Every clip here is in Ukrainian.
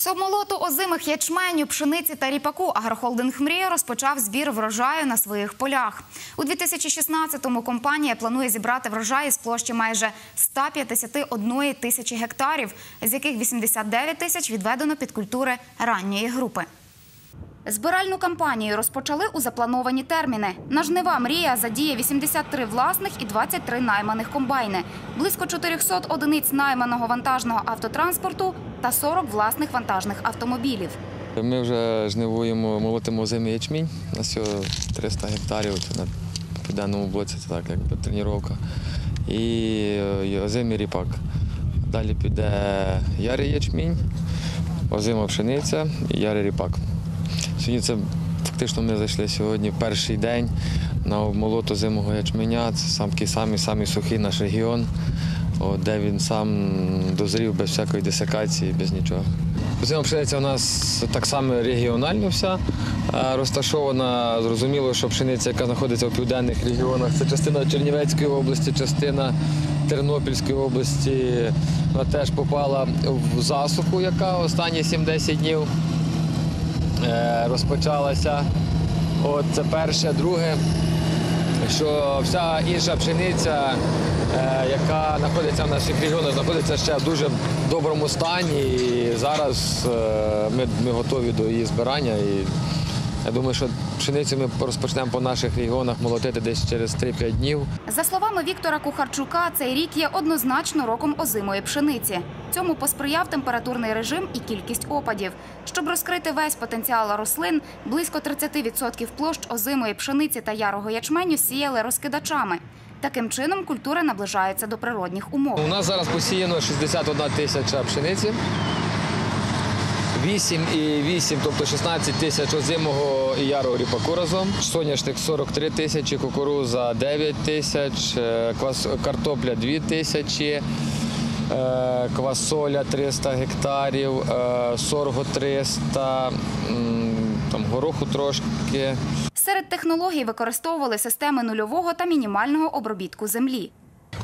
Совмолоту озимих ячменю, пшениці та ріпаку агрохолдинг «Мрія» розпочав збір врожаю на своїх полях. У 2016-му компанія планує зібрати врожай з площі майже 151 тисячі гектарів, з яких 89 тисяч відведено під культури ранньої групи. Збиральну кампанію розпочали у заплановані терміни. На жнива мрія задіє 83 власних і 23 найманих комбайни, близько 400 одиниць найманого вантажного автотранспорту та 40 власних вантажних автомобілів. Ми вже жнивуємо, молотимо озимий ячмінь. У нас всього 300 гектарів на південному блоці, це так, якби тренування. І е, озимий ріпак. Далі піде ярий ячмінь, озима пшениця і ярий ріпак. Сьогодні це фактично ми зайшли сьогодні перший день на молот озимого ячменя. Це сам самий самий сухий наш регіон, де він сам дозрів без всякої десикації, без нічого. Озима пшениця у нас так само регіонально вся е, розташована. Зрозуміло, що пшениця, яка знаходиться в південних регіонах, це частина Чернівецької області, частина Тернопільської області. Вона теж попала в засуху, яка останні 7-10 днів розпочалася. От це перше. Друге, що вся інша пшениця, е, яка знаходиться в наших регіонах, знаходиться ще в дуже доброму стані. І зараз е, ми, ми готові до її збирання. І я думаю, що пшеницю ми розпочнемо по наших регіонах молотити десь через 3-5 днів. За словами Віктора Кухарчука, цей рік є однозначно роком озимої пшениці. Цьому посприяв температурний режим і кількість опадів. Щоб розкрити весь потенціал рослин, близько 30% площ озимої пшениці та ярого ячменю сіяли розкидачами. Таким чином культури наближаються до природних умов. У нас зараз посіяно 61 тисяча пшениці. 8 і 8, тобто 16 тисяч озимого і ярого ріпаку разом. Соняшник 43 тисячі, кукуруза 9 тисяч, е, картопля 2 тисячі, е, квасоля 300 гектарів, е, сорго 300, там гороху трошки. Серед технологій використовували системи нульового та мінімального обробітку землі.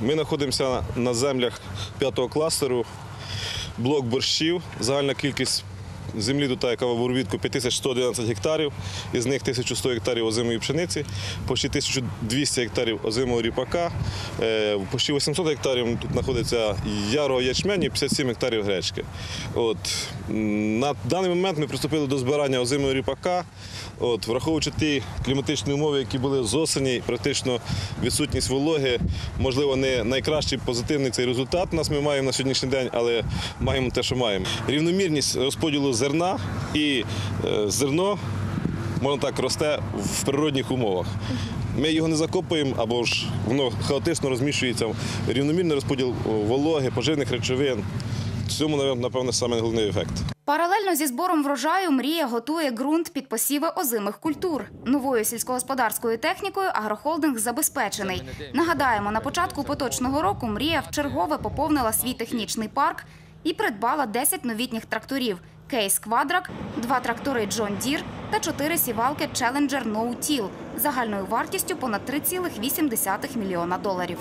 Ми знаходимося на землях п'ятого кластеру, блок борщів. Загальна кількість землі яка в обробітку 5111 гектарів, із них 1100 гектарів озимої пшениці, почти 1200 гектарів озимого ріпака, е, почти 800 гектарів тут знаходиться ярого ячменю і 57 гектарів гречки. От. На даний момент ми приступили до збирання озимого ріпака. От, враховуючи ті кліматичні умови, які були з осені, практично відсутність вологи, можливо, не найкращий позитивний цей результат у нас ми маємо на сьогоднішній день, але маємо те, що маємо. Рівномірність розподілу зерна і е, зерно, можна так, росте в природних умовах. Ми його не закопуємо або ж воно хаотично розміщується. Рівномірний розподіл вологи, поживних речовин. В цьому, напевно, саме головний ефект. Паралельно зі збором врожаю мрія готує ґрунт під посіви озимих культур. Новою сільськогосподарською технікою агрохолдинг забезпечений. Нагадаємо, на початку поточного року мрія вчергове поповнила свій технічний парк і придбала 10 новітніх тракторів. Case Quadtrac, два трактори John Deere та чотири сівалки Challenger No-Till загальною вартістю понад 3,8 мільйона доларів.